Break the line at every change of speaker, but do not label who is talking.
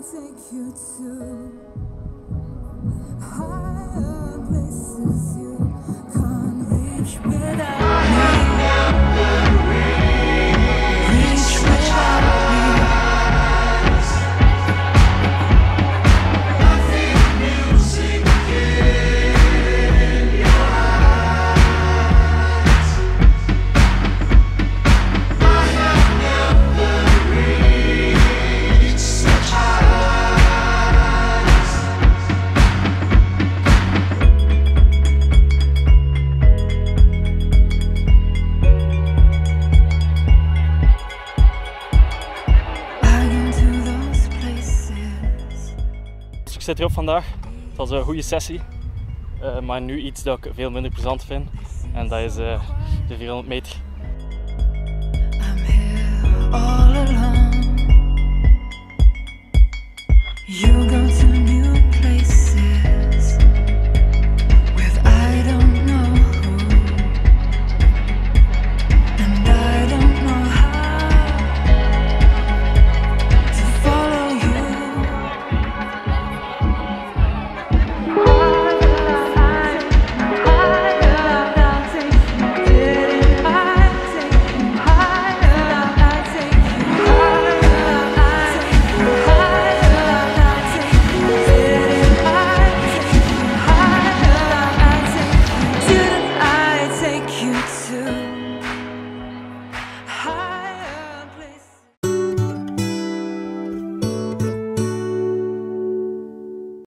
take you to
Dus ik zit hier op vandaag. Het was een goede sessie. Eh, maar nu iets dat ik veel minder plezant vind. En dat is eh, de 400 meter.
I'm all alone.